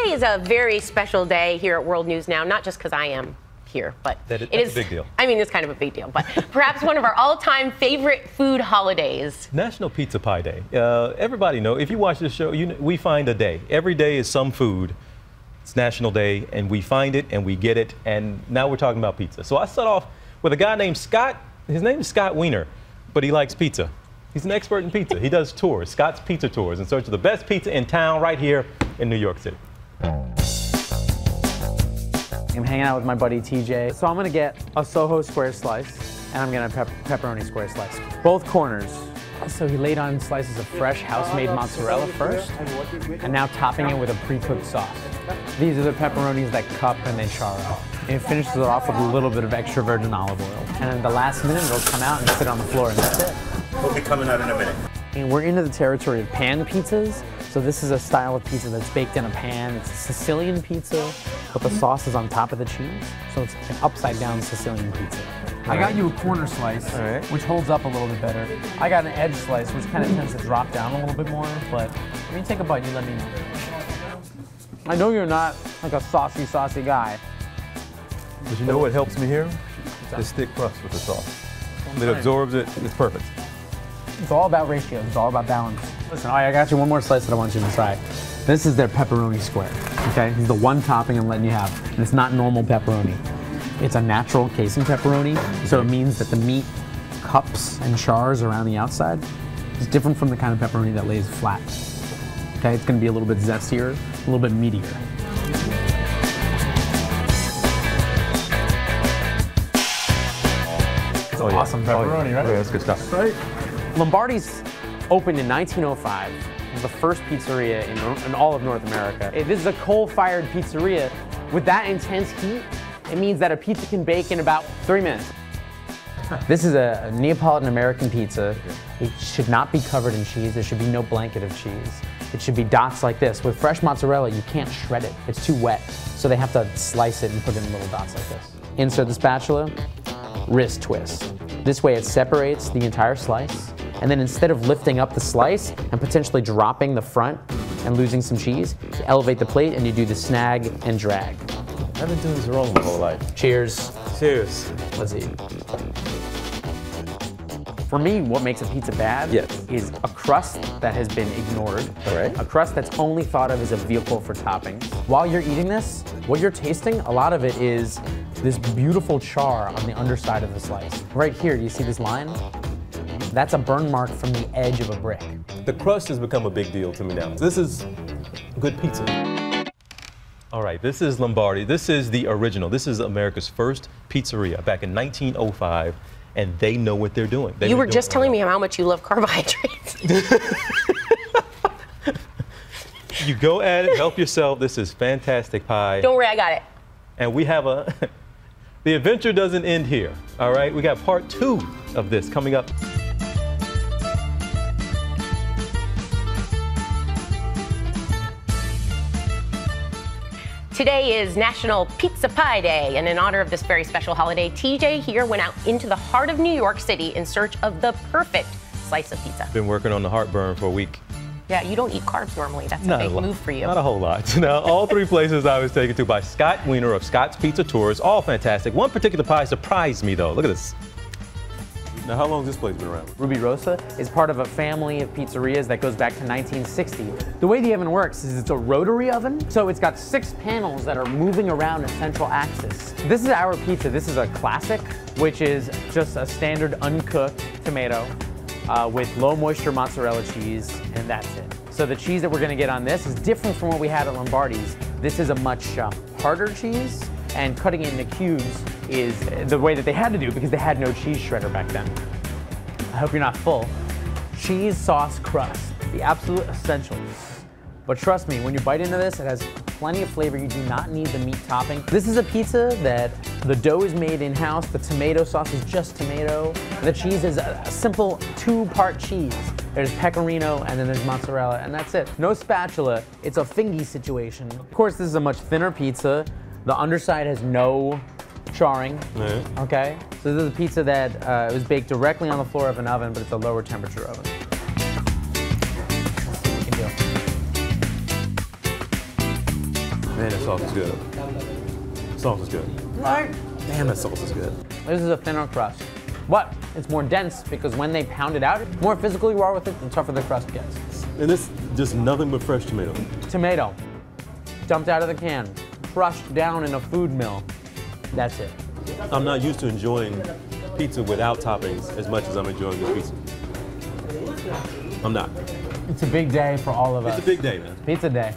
Today is a very special day here at World News Now, not just because I am here, but That it is a big deal. I mean, it's kind of a big deal, but perhaps one of our all-time favorite food holidays. National Pizza Pie Day. Uh, everybody know if you watch this show, you know, we find a day. Every day is some food. It's National Day, and we find it and we get it, and now we're talking about pizza. So I start off with a guy named Scott. His name is Scott Wiener, but he likes pizza. He's an expert in pizza. He does tours, Scott's Pizza Tours, in search of the best pizza in town right here in New York City. I'm hanging out with my buddy TJ. So I'm gonna get a Soho square slice and I'm gonna pep- pepperoni square slice. Both corners. So he laid on slices of fresh house-made mozzarella first, and now topping it with a pre-cooked sauce. These are the pepperonis that cup and they char up. And it finishes it off with a little bit of extra virgin olive oil. And at the last minute, it'll come out and sit on the floor, and that's it. We'll be coming out in a minute. And we're into the territory of pan pizzas. So this is a style of pizza that's baked in a pan. It's a Sicilian pizza, but the sauce is on top of the cheese. So it's an upside down Sicilian pizza. I got you a corner slice, right. which holds up a little bit better. I got an edge slice, which kind of tends to drop down a little bit more, but when you take a bite, you let me know. I know you're not like a saucy, saucy guy. But you know what helps me here? The thick crust with the sauce. It absorbs it. It's perfect. It's all about ratios. It's all about balance. Listen, all right, I got you one more slice that I want you to try. This is their pepperoni square. Okay, this is the one topping I'm letting you have, and it's not normal pepperoni. It's a natural casing pepperoni, so it means that the meat cups and chars around the outside is different from the kind of pepperoni that lays flat. Okay, it's going to be a little bit zestier, a little bit meatier. Oh, yeah. awesome oh, pepperoni, right? Oh, yeah, that's good stuff. Right? Lombardi's opened in 1905. It was the first pizzeria in, in all of North America. This is a coal-fired pizzeria. With that intense heat, it means that a pizza can bake in about three minutes. This is a a Neapolitan American pizza. It should not be covered in cheese. There should be no blanket of cheese. It should be dots like this. With fresh mozzarella, you can't shred it. It's too wet. So they have to slice it and put it in little dots like this. Insert the spatula, wrist twist. This way it separates the entire slice. And then instead of lifting up the slice and potentially dropping the front and losing some cheese, you elevate the plate and you do the snag and drag. I've been doing this wrong my whole life. Cheers. Cheers. Let's eat. For me, what makes a pizza bad Yes. is a crust that has been ignored. Right. A crust that's only thought of as a vehicle for toppings. While you're eating this, what you're tasting, a lot of it is this beautiful char on the underside of the slice. Right here, do you see this line? That's a burn mark from the edge of a brick. The crust has become a big deal to me now. This is good pizza. All right, this is Lombardi. This is the original. This is America's first pizzeria back in 1905, and they know what they're doing. They've You were doing just telling me how much you love carbohydrates. You go at it, help yourself. This is fantastic pie. Don't worry, I got it. And we have a. the adventure doesn't end here. All right, we got part two of this coming up. Today is National Pizza Pie Day, and in honor of this very special holiday, TJ here went out into the heart of New York City in search of the perfect slice of pizza. Been working on the heartburn for a week. Yeah, you don't eat carbs normally. That's a big a lot. move for you. Not a whole lot. Now, all three places I was taken to by Scott Wiener of Scott's Pizza Tours, all fantastic. One particular pie surprised me though. Look at this. Now, how long has this place been around? Rubirosa is part of a family of pizzerias that goes back to 1960. The way the oven works is it's a rotary oven, so it's got six panels that are moving around a central axis. This is our pizza. This is a classic, which is just a standard uncooked tomato uh, with low moisture mozzarella cheese, and that's it. So the cheese that we're gonna get on this is different from what we had at Lombardi's. This is a much uh, harder cheese, and cutting it into cubes is the way that they had to do because they had no cheese shredder back then. I hope you're not full. Cheese sauce crust, the absolute essentials. But trust me, when you bite into this, it has plenty of flavor. You do not need the meat topping. This is a pizza that the dough is made in-house, the tomato sauce is just tomato, the cheese is a, simple two-part cheese. There's pecorino and then there's mozzarella, and that's it. No spatula, it's a fingy situation. Of course, this is a much thinner pizza. The underside has no charring. Okay, so this is a pizza that uh, was baked directly on the floor of an oven, but it's a lower temperature oven. Let's see what we can do. Man, that sauce is good. Sauce is good. Right. Damn, that sauce is good. This is a thinner crust. But it's more dense because when they pound it out, the more physical you are with it, the tougher the crust gets. And this just nothing but fresh tomato. Tomato, dumped out of the can, crushed down in a food mill. That's it. I'm not used to enjoying pizza without toppings as much as I'm enjoying this pizza. I'm not. It's a big day for all of us. It's a big day, man. Pizza day.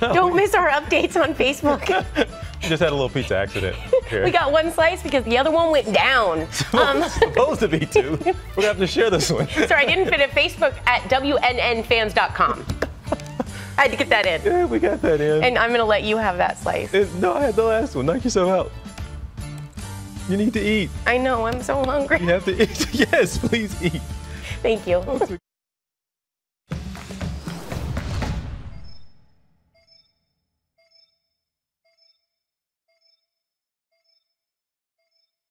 Don't miss our updates on Facebook. Just had a little pizza accident. Here. we got one slice because the other one went down. Um, supposed to be two. We're gonna have to share this one. sorry, I didn't fit it. Facebook at WNNFans.com. I had to get that in. Yeah, we got that in. And I'm going to let you have that slice. It- no, I had the last one. Knock yourself out. You need to eat. I know, I'm so hungry. You have to eat. yes, please eat. Thank you.